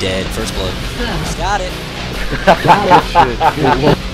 dead. First blood. Got it. Oh, good, good.